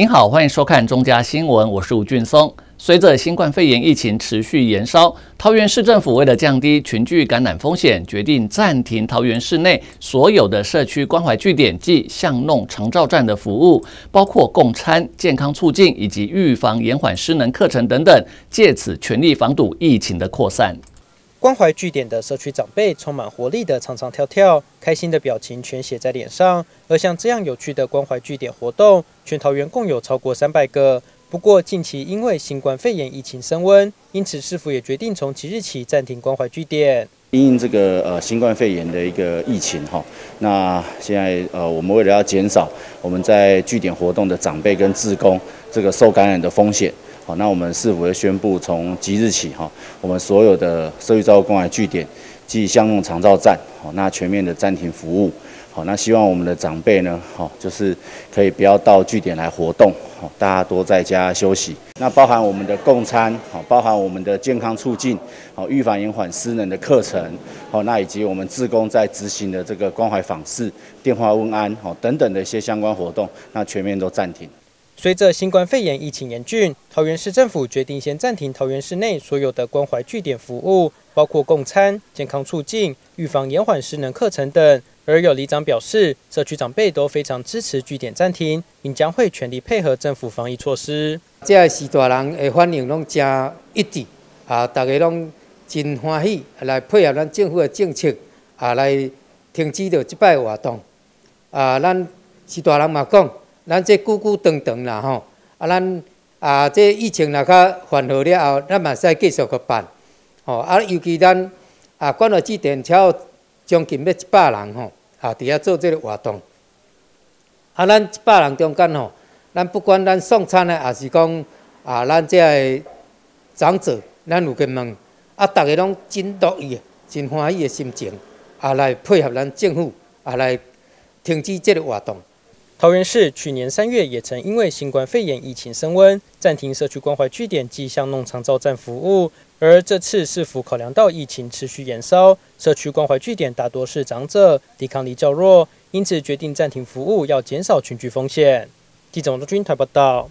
您好，欢迎收看中嘉新闻，我是吴俊松。随着新冠肺炎疫情持续延烧，桃园市政府为了降低群聚感染风险，决定暂停桃园市内所有的社区关怀据点及巷弄长照站的服务，包括供餐、健康促进以及预防延缓失能课程等等，借此全力防堵疫情的扩散。关怀据点的社区长辈充满活力的唱唱跳跳，开心的表情全写在脸上。而像这样有趣的关怀据点活动，全桃园共有超过三百个。不过近期因为新冠肺炎疫情升温，因此市府也决定从即日起暂停关怀据点。因应这个呃新冠肺炎的一个疫情哈，那现在呃我们为了要减少我们在据点活动的长辈跟志工这个受感染的风险。好，那我们是否会宣布从即日起哈，我们所有的社区照顾关怀据点及乡弄长照站，好，那全面的暂停服务。好，那希望我们的长辈呢，好，就是可以不要到据点来活动，好，大家多在家休息。那包含我们的供餐，好，包含我们的健康促进，好，预防延缓失能的课程，好，那以及我们志工在执行的这个关怀访视、电话问安，好，等等的一些相关活动，那全面都暂停。随着新冠肺炎疫情严峻，桃园市政府决定先暂停桃园市内所有的关怀据点服务，包括供餐、健康促进、预防延缓失能课程等。而有里长表示，社区长辈都非常支持据点暂停，并将会全力配合政府防疫措施。这是大人的反应拢真一致，啊，大家拢真欢喜来配合咱政府的政策，啊，来停止着即摆活动。啊，咱是大人嘛讲。咱这久久长长啦吼，啊，咱啊，这疫情若较缓和了后，咱嘛使继续去办，吼，啊，尤其咱啊，关怀据点超将近要一百人吼，啊，伫遐做这个活动，啊，咱一百人中间吼，咱不管咱送餐的，也是讲啊，咱这个长者，咱有去问，啊，逐个拢真乐意、真欢喜的心情，啊，来配合咱政府，啊，来停止这个活动。桃园市去年三月也曾因为新冠肺炎疫情升温，暂停社区关怀据点及向农场招站服务。而这次是否考量到疫情持续延烧，社区关怀据点大多是长者，抵抗力较弱，因此决定暂停服务，要减少群聚风险。记者王军台报道。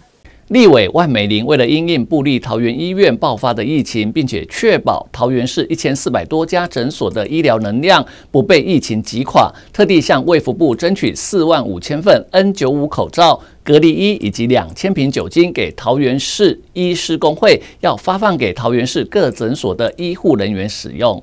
立委万美玲为了因应布利桃园医院爆发的疫情，并且确保桃园市一千四百多家诊所的医疗能量不被疫情击垮，特地向卫福部争取四万五千份 N 九五口罩、隔离衣以及两千瓶酒精给桃园市医师工会，要发放给桃园市各诊所的医护人员使用。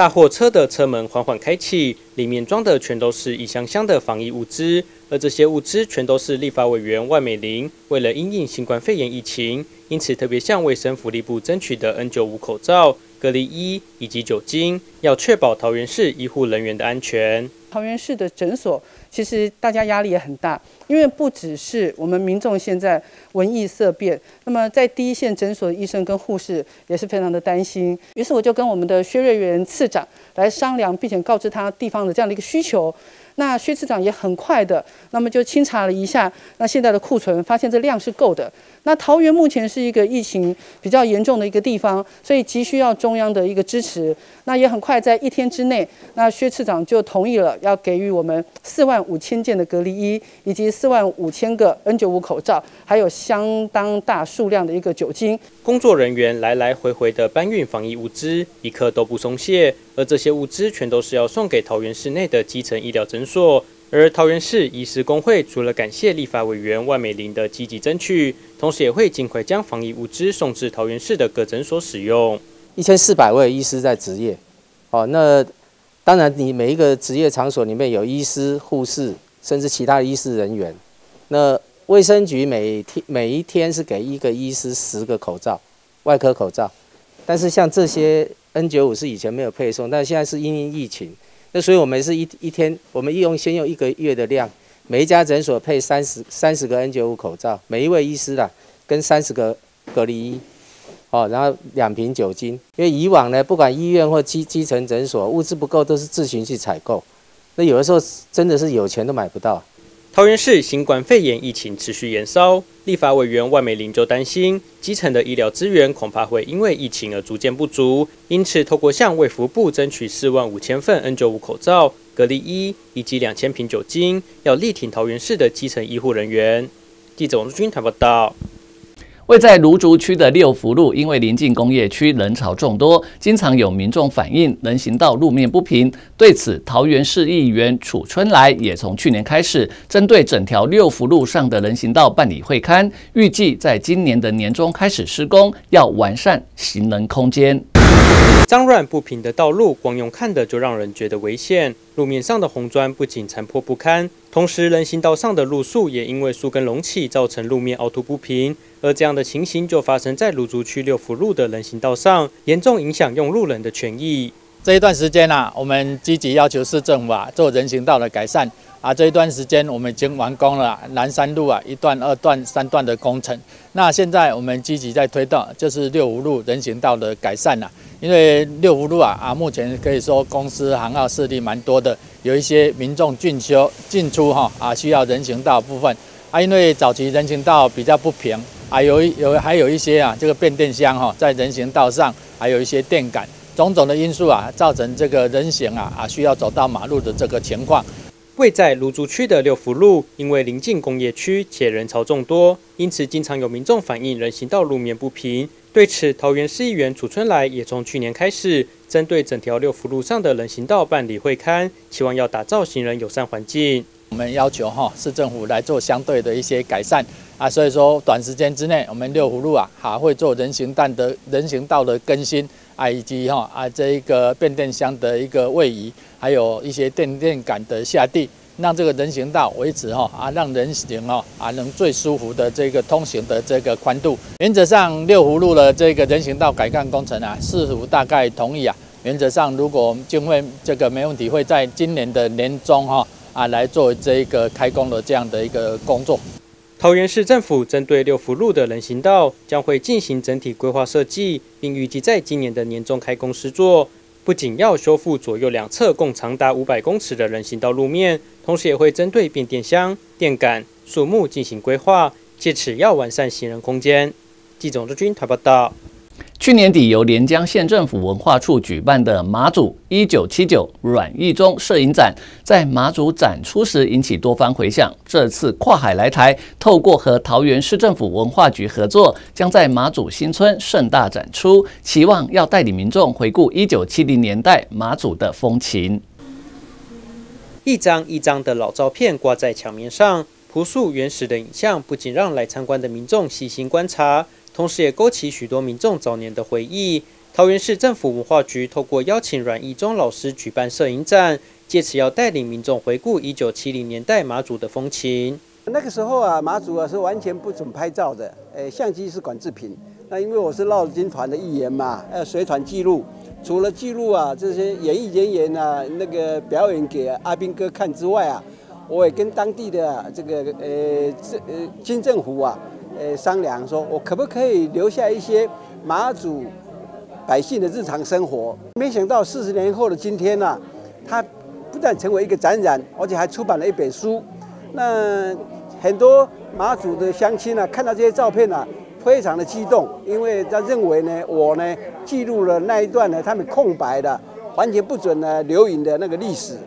大货车的车门缓缓开启，里面装的全都是一箱箱的防疫物资，而这些物资全都是立法委员万美玲为了因应新冠肺炎疫情，因此特别向卫生福利部争取的 N95 口罩、隔离衣以及酒精，要确保桃园市医护人员的安全。桃园市的诊所其实大家压力也很大，因为不只是我们民众现在闻疫色变，那么在第一线诊所的医生跟护士也是非常的担心。于是我就跟我们的薛瑞元次长来商量，并且告知他地方的这样的一个需求。那薛次长也很快的，那么就清查了一下，那现在的库存发现这量是够的。那桃园目前是一个疫情比较严重的一个地方，所以急需要中央的一个支持。那也很快在一天之内，那薛次长就同意了，要给予我们四万五千件的隔离衣，以及四万五千个 N 九五口罩，还有相当大数量的一个酒精。工作人员来来回回的搬运防疫物资，一刻都不松懈。而这些物资全都是要送给桃园市内的基层医疗诊所。而桃园市医师工会除了感谢立法委员万美玲的积极争取，同时也会尽快将防疫物资送至桃园市的各诊所使用。一千四百位医师在执业，哦，那当然你每一个职业场所里面有医师、护士，甚至其他的医师人员。那卫生局每天每一天是给一个医师十个口罩，外科口罩。但是像这些 N95 是以前没有配送，但现在是因疫情。那所以，我们是一一天，我们用先用一个月的量，每一家诊所配三十三十个 N95 口罩，每一位医师啦，跟三十个隔离衣，哦，然后两瓶酒精。因为以往呢，不管医院或基基层诊所物资不够，都是自行去采购。那有的时候真的是有钱都买不到。桃园市新冠肺炎疫情持续延烧，立法委员万美玲就担心基层的医疗资源恐怕会因为疫情而逐渐不足，因此透过向卫福部争取四万五千份 N 九五口罩。隔离衣以及两千瓶酒精，要力挺桃园市的基层医护人员。记者王志军台报道。位在芦竹区的六福路，因为临近工业区，人潮众多，经常有民众反映人行道路面不平。对此，桃园市议员楚春来也从去年开始，针对整条六福路上的人行道办理会刊，预计在今年的年中开始施工，要完善行人空间。脏乱不平的道路，光用看的就让人觉得危险。路面上的红砖不仅残破不堪，同时人行道上的路树也因为树根隆起，造成路面凹凸不平。而这样的情形就发生在芦竹区六福路的人行道上，严重影响用路人的权益。这一段时间啊，我们积极要求市政府啊做人行道的改善啊。这一段时间我们已经完工了南山路啊一段、二段、三段的工程。那现在我们积极在推动，就是六福路人行道的改善呐。因为六福路啊啊，目前可以说公司行号势力蛮多的，有一些民众进修进出哈啊需要人行道部分啊，因为早期人行道比较不平。啊，有有还有一些啊，这个变电箱哈，在人行道上还有一些电杆，种种的因素啊，造成这个人行啊啊需要走到马路的这个情况。位在芦竹区的六福路，因为临近工业区且人潮众多，因此经常有民众反映人行道路面不平。对此，桃园市议员楚春来也从去年开始，针对整条六福路上的人行道办理会勘，期望要打造行人友善环境。我们要求哈市政府来做相对的一些改善啊，所以说短时间之内，我们六福路啊还会做人行道的人行道的更新啊，以及哈啊这一个变电箱的一个位移，还有一些电电杆的下地，让这个人行道维持哈啊让人行哦啊能最舒服的这个通行的这个宽度。原则上六福路的这个人行道改干工程啊，市府大概同意啊。原则上，如果经费这个没问题，会在今年的年中哈。啊，来做这一个开工的这样的一个工作。桃园市政府针对六福路的人行道将会进行整体规划设计，并预计在今年的年中开工施作。不仅要修复左右两侧共长达五百公尺的人行道路面，同时也会针对变电箱、电杆、树木进行规划，借此要完善行人空间。记者周军台报道。去年底由连江县政府文化处举办的马祖一九七九阮义忠摄影展，在马祖展出时引起多方回响。这次跨海来台，透过和桃园市政府文化局合作，将在马祖新村盛大展出，期望要带领民众回顾一九七零年代马祖的风情。一张一张的老照片挂在墙面上，朴素原始的影像，不仅让来参观的民众细心观察。同时，也勾起许多民众早年的回忆。桃园市政府文化局透过邀请阮义忠老师举办摄影展，借此要带领民众回顾一九七零年代马祖的风情。那个时候啊，马祖啊是完全不准拍照的，诶，相机是管制品。那因为我是绕金团的一员嘛，要随团记录。除了记录啊这些演艺人员啊那个表演给阿兵哥看之外啊，我也跟当地的这个呃这呃军政府啊。呃，商量说，我可不可以留下一些马祖百姓的日常生活？没想到四十年后的今天呢，它不但成为一个展览，而且还出版了一本书。那很多马祖的乡亲呢，看到这些照片呢，非常的激动，因为他认为呢，我呢记录了那一段呢，他们空白的、完全不准呢留影的那个历史。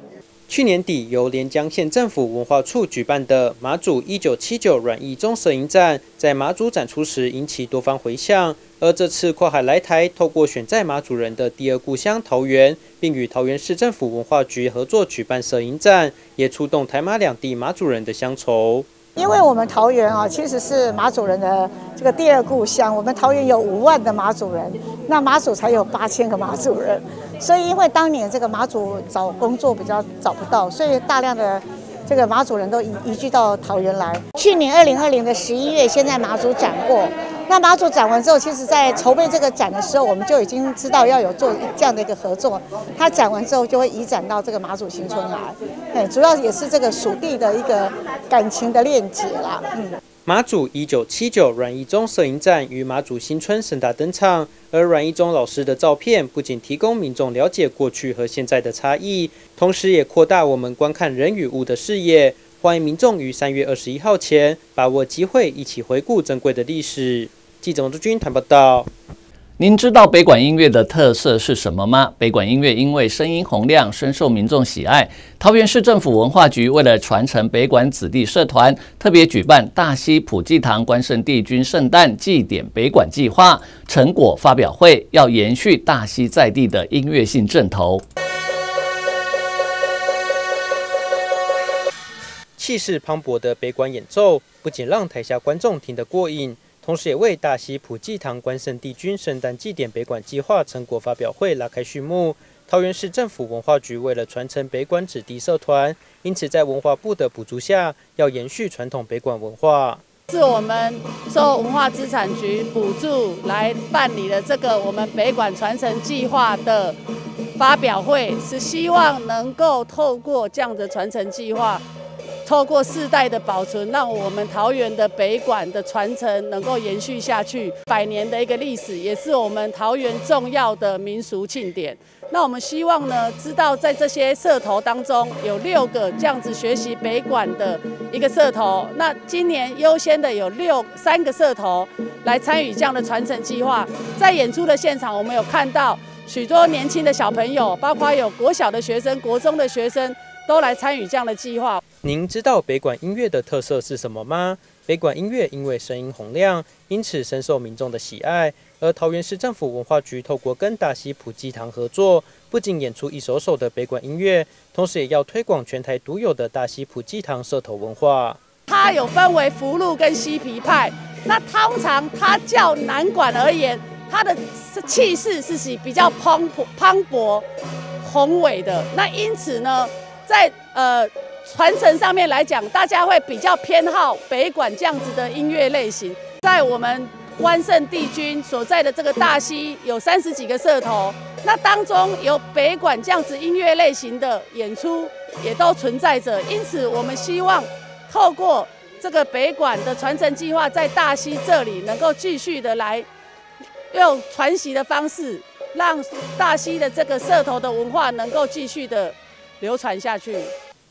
去年底，由连江县政府文化处举办的马祖一九七九软艺中摄影展，在马祖展出时引起多方回响。而这次跨海来台，透过选在马祖人的第二故乡桃园，并与桃园市政府文化局合作举办摄影展，也触动台马两地马祖人的乡愁。因为我们桃园啊，其实是马祖人的这个第二故乡。我们桃园有五万的马祖人，那马祖才有八千个马祖人。所以，因为当年这个马祖找工作比较找不到，所以大量的这个马祖人都移移居到桃园来。去年二零二零的十一月，先在马祖展过。那马祖展完之后，其实在筹备这个展的时候，我们就已经知道要有做这样的一个合作。它展完之后，就会移展到这个马祖新村来。哎，主要也是这个属地的一个感情的链接啦。嗯，马祖一九七九阮义忠摄影展与马祖新村盛大登场，而阮义忠老师的照片不仅提供民众了解过去和现在的差异，同时也扩大我们观看人与物的视野。欢迎民众于三月二十一号前把握机会，一起回顾珍贵的历史。记者王志军谈报道。您知道北管音乐的特色是什么吗？北管音乐因为声音洪亮，深受民众喜爱。桃园市政府文化局为了传承北管子弟社团，特别举办大溪普济堂关圣帝君圣诞祭典北管计划成果发表会，要延续大溪在地的音乐性阵头。气势磅礴的北管演奏，不仅让台下观众听得过瘾。同时，也为大溪普济堂关圣帝君圣诞祭典北管计划成果发表会拉开序幕。桃园市政府文化局为了传承北管子弟社团，因此在文化部的补助下，要延续传统北管文化。是我们受文化资产局补助来办理的这个我们北管传承计划的发表会，是希望能够透过这样的传承计划。透过世代的保存，让我们桃园的北馆的传承能够延续下去，百年的一个历史，也是我们桃园重要的民俗庆典。那我们希望呢，知道在这些社头当中，有六个这样子学习北馆的一个社头。那今年优先的有六三个社头来参与这样的传承计划。在演出的现场，我们有看到许多年轻的小朋友，包括有国小的学生、国中的学生。都来参与这样的计划。您知道北管音乐的特色是什么吗？北管音乐因为声音洪亮，因此深受民众的喜爱。而桃园市政府文化局透过跟大溪普济堂合作，不仅演出一首首的北管音乐，同时也要推广全台独有的大溪普济堂社头文化。它有分为福禄跟西皮派。那通常它叫南管而言，它的气势是比较磅礴、磅礴、宏伟的。那因此呢？在呃传承上面来讲，大家会比较偏好北管这样子的音乐类型。在我们关圣帝君所在的这个大溪，有三十几个社头，那当中有北管这样子音乐类型的演出也都存在着。因此，我们希望透过这个北管的传承计划，在大溪这里能够继续的来用传习的方式，让大溪的这个社头的文化能够继续的。流传下去。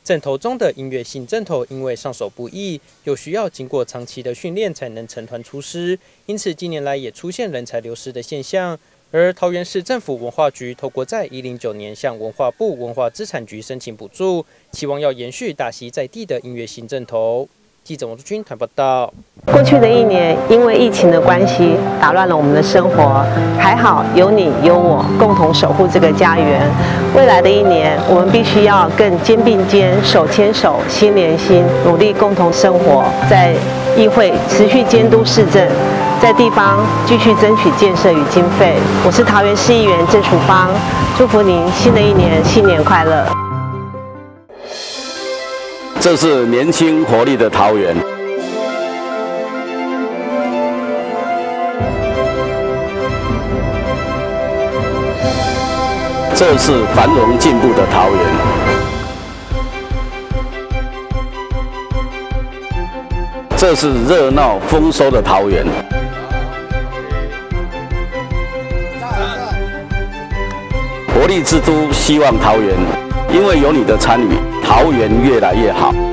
阵头中的音乐性阵头，因为上手不易，有需要经过长期的训练才能成团出师，因此近年来也出现人才流失的现象。而桃园市政府文化局透过在一零九年向文化部文化资产局申请补助，期望要延续大溪在地的音乐性阵头。记者王志军谈报道。过去的一年，因为疫情的关系，打乱了我们的生活。还好有你有我，共同守护这个家园。未来的一年，我们必须要更肩并肩、手牵手、心连心，努力共同生活。在议会持续监督市政，在地方继续争取建设与经费。我是桃园市议员郑楚芳，祝福您新的一年新年快乐。这是年轻活力的桃园。这是繁荣进步的桃园。这是热闹丰收的桃园。活力之都，希望桃园，因为有你的参与，桃园越来越好。